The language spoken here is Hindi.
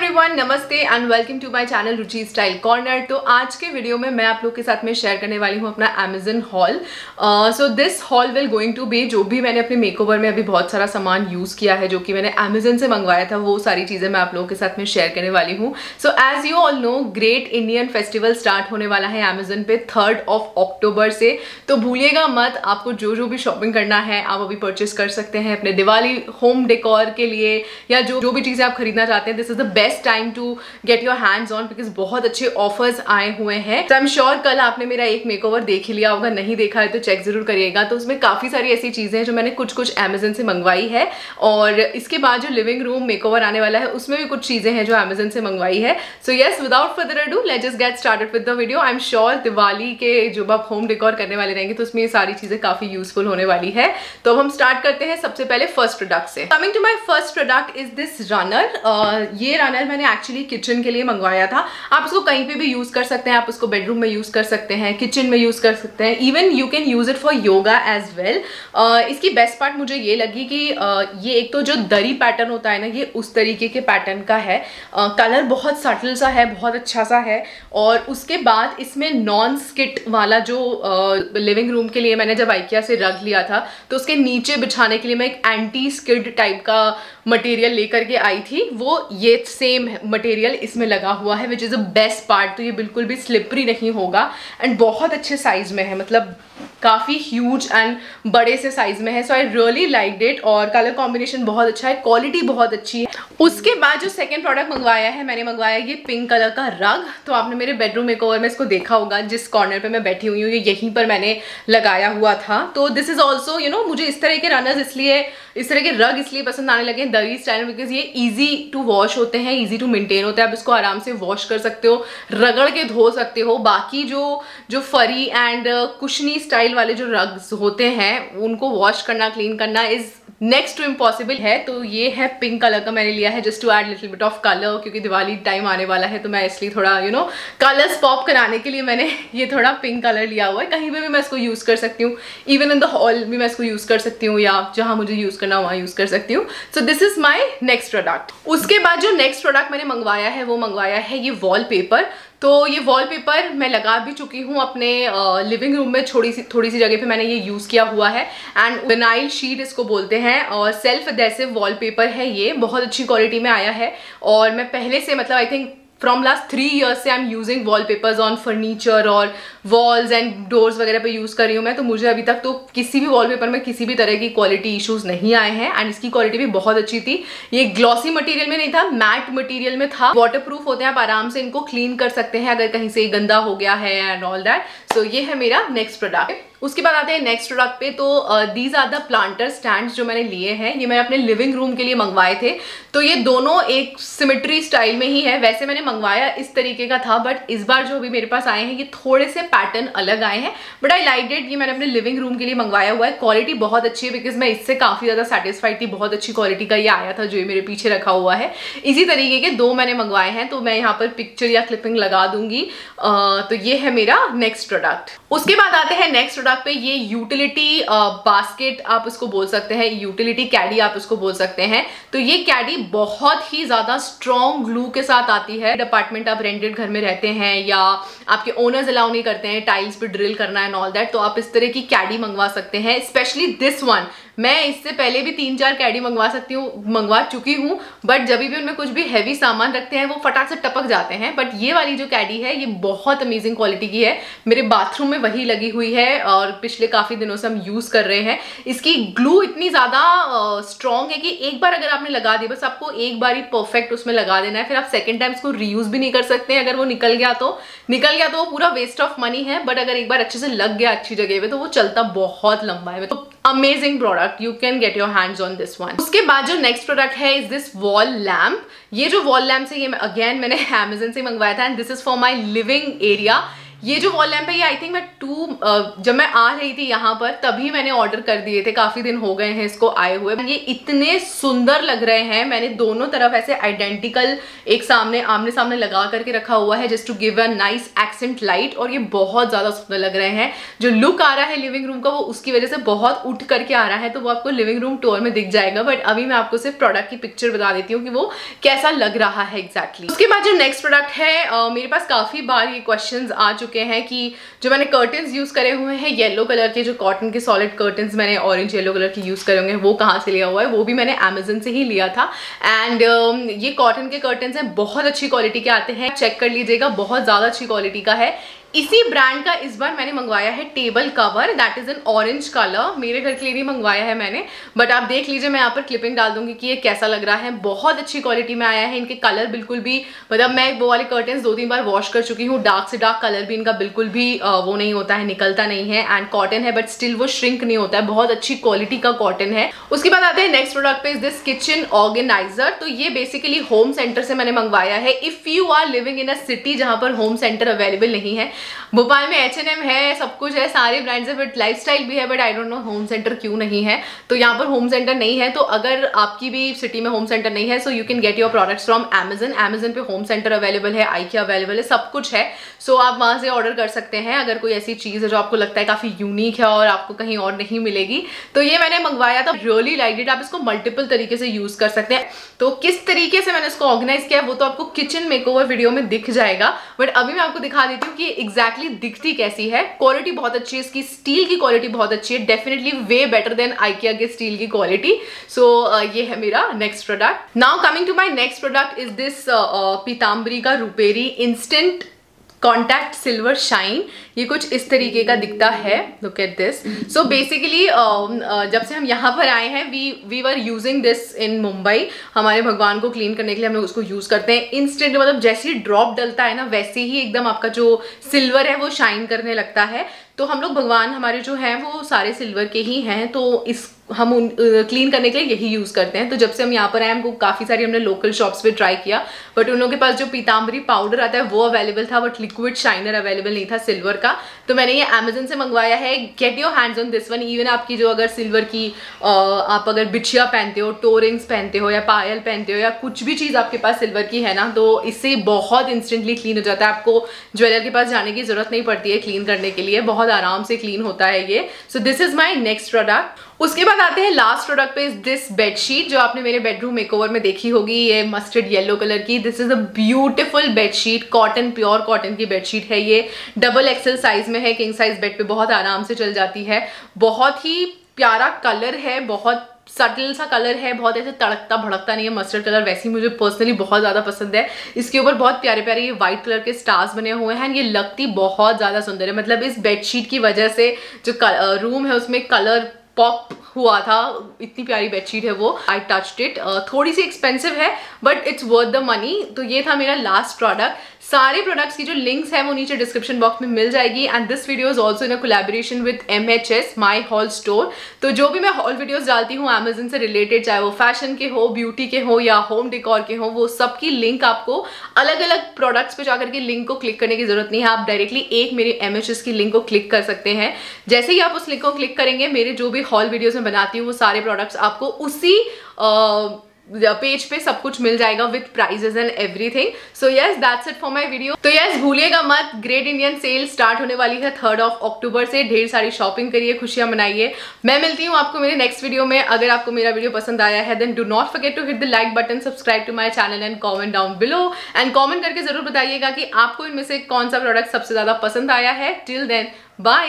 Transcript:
एवरीवन नमस्ते and welcome to my channel Ruchi style corner तो आज के वीडियो में मैं आप लोग के साथ में शेयर करने वाली हूँ अपना Amazon haul so this haul will going to be जो भी मैंने अपने मेकओवर में अभी बहुत सारा सामान यूज़ किया है, जो कि मैंने अमेजन से मंगवाया था, वो सारी चीज़ें मैं आप लोगों के साथ में शेयर करने वाली हूँ. So as you all know great Indian festival start होने वाला है अमेजन पे थर्ड ऑफ़ अक्टूबर से. तो भूलिएगा मत, आपको जो जो भी शॉपिंग करना है, आप अभी परचेस कर सकते हैं अपने दिवाली होम डेकोर के लिए, या जो जो भी चीज़ें आप खरीदना चाहते हैं this is the best time to get your hands on because बहुत अच्छे ऑफर्स आए हुए हैं। तो आई एम श्योर कल आपने मेरा एक मेकओवर देख ही लिया होगा, नहीं देखा है तो चेक ज़रूर करिएगा। तो उसमें काफ़ी सारी ऐसी चीज़ें हैं जो मैंने कुछ कुछ अमेजन से मंगवाई है और इसके बाद जो लिविंग रूम मेकओवर आने वाला है, उसमें भी कुछ चीज़ें हैं जो अमेजन से मंगवाई है। So yes without further ado let just get started with the video I am sure Diwali के जब आप होम डेकोर करने वाले रहेंगे तो उसमें ये सारी चीज़ें काफ़ी यूजफुल होने वाली है। तो अब हम स्टार्ट करते हैं सबसे पहले फ़र्स्ट प्रोडक्ट से। Coming to my first product is this runner ये रनर मैंने एक्चुअली किचन के लिए मंगवाया था। आप उसको कहीं पे भी यूज़ कर सकते हैं आप उसको बेडरूम में यूज़ कर सकते हैं किचन में यूज़ कर सकते हैं। Even you can use it for yoga as well इसकी बेस्ट पार्ट मुझे ये लगी कि uh, ये एक तो जो दरी पैटर्न होता है ना ये उस तरीके के पैटर्न का है। कलर uh, बहुत सटल सा है बहुत अच्छा सा है। और उसके बाद इसमें नॉन स्किट वाला जो लिविंग uh, रूम के लिए मैंने जब आइकिया से रख लिया था तो उसके नीचे बिछाने के लिए मैं एक एंटी स्किड टाइप का मटेरियल लेकर के आई थी। वो ये सेम मटेरियल इसमें लगा हुआ है which is a best part तो ये बिल्कुल भी स्लिपरी नहीं होगा। एंड बहुत अच्छे साइज़ में है मतलब काफ़ी ह्यूज एंड बड़े से साइज़ में है। So I really like it और कलर कॉम्बिनेशन बहुत अच्छा है क्वालिटी बहुत अच्छी है। उसके बाद जो सेकेंड प्रोडक्ट मंगवाया है, मैंने मंगवाया ये पिंक कलर का रग तो आपने मेरे बेडरूम मेकओवर में इसको देखा होगा, जिस कॉर्नर पे मैं बैठी हुई हूँ, ये यहीं पर मैंने लगाया हुआ था। तो this is also you know मुझे इस तरह के रनर्स इसलिए, इस तरह के रग इसलिए पसंद आने लगे दरी स्टाइल बिकॉज़ ये ईजी टू वॉश होते हैं ईजी टू मेंटेन होता है, आप इसको आराम से वॉश कर सकते हो, रगड़ के धो सकते हो। बाकी जो जो फरी एंड कुशनी स्टाइल वाले जो रग्स होते हैं, उनको वॉश करना क्लीन करना इज़ नेक्स्ट टू इम्पॉसिबल है। तो ये है पिंक कलर का मैंने लिया है just to add little bit of colour क्योंकि दिवाली टाइम आने वाला है तो मैं इसलिए थोड़ा यू नो कलर्स पॉप कराने के लिए मैंने ये थोड़ा पिंक कलर लिया हुआ है। कहीं पर भी मैं इसको यूज़ कर सकती हूँ। इवन इन द हॉल भी मैं इसको यूज़ कर सकती हूँ, या जहाँ मुझे यूज़ करना वहाँ यूज़ कर सकती हूँ। So this is my next product उसके बाद जो नेक्स्ट प्रोडक्ट मैंने मंगवाया है, वो मंगवाया है ये वॉल तो ये वॉलपेपर मैं लगा भी चुकी हूँ अपने लिविंग रूम में थोड़ी सी थोड़ी सी जगह पे मैंने ये यूज़ किया हुआ है. एंड विनाइल शीट इसको बोलते हैं, और सेल्फ एडेसिव वॉलपेपर है ये. बहुत अच्छी क्वालिटी में आया है. और मैं पहले से मतलब I think from last three years से I am using wall papers on furniture और वॉल्स एंड डोर्स वगैरह पे यूज़ कर रही हूँ मैं तो मुझे अभी तक तो किसी भी वॉल पेपर में किसी भी तरह की क्वालिटी इशूज़ नहीं आए हैं एंड इसकी क्वालिटी भी बहुत अच्छी थी। ये ग्लॉसी मटेरियल में नहीं था मैट मटेरियल में था। वाटर प्रूफ होते हैं, आप आराम से इनको क्लीन कर सकते हैं अगर कहीं से गंदा हो गया है एंड ऑल दैट सो ये है मेरा नेक्स्ट प्रोडक्ट उसके बाद आते हैं नेक्स्ट प्रोडक्ट पे तो these are the planter stand जो मैंने लिए हैं, ये मैंने अपने लिविंग रूम के लिए मंगवाए थे। तो ये दोनों एक सिमेट्री स्टाइल में ही है, वैसे मैंने मंगवाया इस तरीके का था बट इस बार जो अभी मेरे पास आए हैं, ये थोड़े से पैटर्न अलग आए हैं। बट आई लाइक डेट ये मैंने अपने लिविंग रूम के लिए मंगवाया हुआ है। क्वालिटी बहुत अच्छी है बिकॉज़ मैं इससे काफ़ी ज़्यादा सेटिस्फाइड थी, बहुत अच्छी क्वालिटी का ये आया था, जो ये मेरे पीछे रखा हुआ है। इसी तरीके के दो मैंने मंगवाए हैं तो मैं यहाँ पर पिक्चर या क्लिपिंग लगा दूँगी। तो ये है मेरा नेक्स्ट प्रोडक्ट उसके बाद आते हैं नेक्स्ट प्रोडक्ट पे ये यूटिलिटी बास्केट आप इसको बोल सकते हैं यूटिलिटी कैडी आप इसको बोल सकते हैं। तो ये कैडी बहुत ही ज़्यादा स्ट्रॉन्ग ग्लू के साथ आती है। डिपार्टमेंट आप रेंटेड घर में रहते हैं या आपके ओनर्स अलाउ नहीं करते हैं टाइल्स पे ड्रिल करना है ऑल दैट तो आप इस तरह की कैडी मंगवा सकते हैं स्पेशली दिस वन मैं इससे पहले भी तीन चार कैडी मंगवा सकती हूँ, मंगवा चुकी हूँ बट जब भी उनमें कुछ भी हैवी सामान रखते हैं, वो फटाक से टपक जाते हैं। बट ये वाली जो कैडी है, ये बहुत अमेजिंग क्वालिटी की है। मेरे बाथरूम में वही लगी हुई है और पिछले काफ़ी दिनों से हम यूज़ कर रहे हैं। इसकी ग्लू इतनी ज़्यादा स्ट्रॉन्ग है कि एक बार अगर आपने लगा दी, बस आपको एक बार ही परफेक्ट उसमें लगा देना है। फिर आप सेकेंड टाइम उसको रीयूज़ भी नहीं कर सकते अगर वो निकल गया तो निकल गया तो वो पूरा वेस्ट ऑफ़ मनी है बट अगर एक बार अच्छे से लग गया अच्छी जगह पे तो वो चलता बहुत लंबा है। तो amazing product you can get your hands on this one उसके बाद जो नेक्स्ट प्रोडक्ट है इज़ दिस वॉल लैम्प ये जो वॉल लैम्प है ये अगेन मैंने अमेजन से मंगवाया था and this is for my living area ये जो वॉल लैम्प है ये आई थिंक मैं टू जब मैं आ रही थी यहाँ पर तभी मैंने ऑर्डर कर दिए थे। काफ़ी दिन हो गए हैं इसको आए हुए। ये इतने सुंदर लग रहे हैं। मैंने दोनों तरफ़ ऐसे आइडेंटिकल एक सामने आमने सामने लगा करके रखा हुआ है just to give a nice accent light और ये बहुत ज़्यादा सुंदर लग रहे हैं। जो लुक आ रहा है लिविंग रूम का वो उसकी वजह से बहुत उठ करके आ रहा है तो वो आपको लिविंग रूम टूर में दिख जाएगा। बट अभी मैं आपको सिर्फ़ प्रोडक्ट की पिक्चर बता देती हूँ कि वो कैसा लग रहा है एग्जैक्टली exactly. उसके बाद जो नेक्स्ट प्रोडक्ट है uh, मेरे पास काफ़ी बार ये क्वेश्चन आ चुके हैं कि जो मैंने कर्टन यूज़ करे हुए हैं येलो कलर के जो कॉटन के सॉलिड कर्टन मैंने ऑरेंज येलो कलर के यूज़ करे होंगे वो कहाँ से लिया हुआ है? वो भी मैंने अमेजन से ही लिया था। एंड um, ये कॉटन के कर्टन हैं बहुत अच्छी क्वालिटी के आते हैं। चेक कर लीजिएगा बहुत ज़्यादा अच्छी क्वालिटी का है। इसी ब्रांड का इस बार मैंने मंगवाया है table cover that is an orange colour मेरे घर के लिए नहीं मंगवाया है मैंने बट आप देख लीजिए, मैं यहाँ पर क्लिपिंग डाल दूँगी कि ये कैसा लग रहा है। बहुत अच्छी क्वालिटी में आया है, इनके कलर बिल्कुल भी मतलब मैं वो वाले कर्टन दो तीन बार वॉश कर चुकी हूँ। डार्क से डार्क कलर भी इनका बिल्कुल भी वो नहीं होता है, निकलता नहीं है एंड कॉटन है बट स्टिल वो श्रिंक नहीं होता है। बहुत अच्छी क्वालिटी का कॉटन है। उसके बाद आते हैं नेक्स्ट प्रोडक्ट पे इज़ दिस किचन ऑर्गेनाइजर तो ये बेसिकली होम सेंटर से मैंने मंगवाया है। If you are living in a city जहाँ पर होम सेंटर अवेलेबल नहीं है भोपाल में एचएनएम है सब कुछ है सारे ब्रांड्स है बट लाइफ भी है but I don't know Home Centre क्यों नहीं है। तो यहाँ पर होम सेंटर नहीं है तो अगर आपकी भी सिटी में होम सेंटर नहीं है so you can get your products from Amazon Amazon पे होम सेंटर अवेलेबल है IKEA अवेलेबल है सब कुछ है। सो so, आप वहाँ से ऑर्डर कर सकते हैं अगर कोई ऐसी चीज़ है जो आपको लगता है काफ़ी यूनिक है और आपको कहीं और नहीं मिलेगी। तो ये मैंने मंगवाया था रियली लाइक इट आप इसको मल्टीपल तरीके से यूज़ कर सकते हैं। तो किस तरीके से मैंने इसको ऑर्गेनाइज किया वो तो आपको किचन मेकओवर वीडियो में दिख जाएगा बट अभी मैं आपको दिखा देती हूँ कि एग्जैक्टली exactly दिखती कैसी है? क्वालिटी बहुत अच्छी है इसकी स्टील की क्वालिटी बहुत अच्छी है definitely way better than IKEA के स्टील की क्वालिटी सो so, uh, ये है मेरा next product now coming to my next product is this Pitambari का Ruperi instant contact silver shine ये कुछ इस तरीके का दिखता है look at this so basically जब से हम यहाँ पर आए हैं we we are using this in Mumbai हमारे भगवान को क्लीन करने के लिए हम लोग उसको यूज़ करते हैं इंस्टेंट मतलब जैसे ही ड्रॉप डलता है ना, वैसे ही एकदम आपका जो सिल्वर है वो शाइन करने लगता है। तो हम लोग भगवान हमारे जो हैं, वो सारे सिल्वर के ही हैं तो इस, हम उन क्लीन करने के लिए यही यूज़ करते हैं। तो जब से हम यहाँ पर आए, हमको काफ़ी सारी हमने लोकल शॉप्स पे ट्राई किया बट उन लोगों के पास जो पीताम्बरी पाउडर आता है, वो अवेलेबल था बट लिक्विड शाइनर अवेलेबल नहीं था सिल्वर का। तो मैंने ये अमेजन से मंगवाया है। Get your hands on this one even आपकी जो अगर सिल्वर की आप अगर बिछिया पहनते हो टोरिंग्स पहनते हो, या पायल पहनते हो, या कुछ भी चीज़ आपके पास सिल्वर की है ना तो इससे बहुत इंस्टेंटली क्लीन हो जाता है। आपको ज्वेलर के पास जाने की ज़रूरत नहीं पड़ती है क्लीन करने के लिए। बहुत आराम से क्लीन होता है ये। So this is my next product उसके बाद आते हैं लास्ट प्रोडक्ट पे इज़ दिस बेडशीट जो आपने मेरे बेडरूम मेकओवर में देखी होगी, ये मस्टर्ड येलो कलर की। This is a beautiful bedsheet cotton pure cotton की बेडशीट है ये। डबल एक्सल साइज़ में है किंग साइज़ बेड पे बहुत आराम से चल जाती है। बहुत ही प्यारा कलर है, बहुत सटल सा कलर है, बहुत ऐसे तड़कता भड़कता नहीं है मस्टर्ड कलर वैसे ही मुझे पर्सनली बहुत ज़्यादा पसंद है। इसके ऊपर बहुत प्यारे प्यारे ये व्हाइट कलर के स्टार्स बने हुए हैं ये लगती बहुत ज़्यादा सुंदर है। मतलब इस बेडशीट की वजह से जो रूम है उसमें कलर पॉप हुआ था, इतनी प्यारी बेडशीट है वो। आई टच्ड इट थोड़ी सी एक्सपेंसिव है but it's worth the money तो ये था मेरा लास्ट प्रोडक्ट सारे प्रोडक्ट्स की जो लिंक्स है वो नीचे डिस्क्रिप्शन बॉक्स में मिल जाएगी। And this video is also in a collaboration with M H S My Hall Store तो जो भी मैं हॉल वीडियोज़ डालती हूँ अमेजन से रिलेटेड चाहे वो फ़ैशन के हो ब्यूटी के हो, या होम डिकॉर के हो, वो सबकी लिंक आपको अलग अलग प्रोडक्ट्स पे जाकर के लिंक को क्लिक करने की ज़रूरत नहीं है। आप डायरेक्टली एक मेरे एम एच एस की लिंक को क्लिक कर सकते हैं। जैसे ही आप उस लिंक को क्लिक करेंगे, मेरे जो भी हॉल वीडियोज़ में बनाती हूँ, वो सारे प्रोडक्ट्स आपको उसी पेज पे सब कुछ मिल जाएगा with prices and everything so yes that's it for my video तो यस भूलिएगा मत ग्रेट इंडियन सेल स्टार्ट होने वाली है थर्ड ऑफ़ अक्टूबर से. ढेर सारी शॉपिंग करिए, खुशियाँ मनाइए. मैं मिलती हूँ आपको मेरे नेक्स्ट वीडियो में. अगर आपको मेरा वीडियो पसंद आया है then do not forget to hit the like button subscribe to my channel and comment down below and comment करके ज़रूर बताइएगा कि आपको इनमें से कौन सा प्रोडक्ट सबसे ज़्यादा पसंद आया है. Till then bye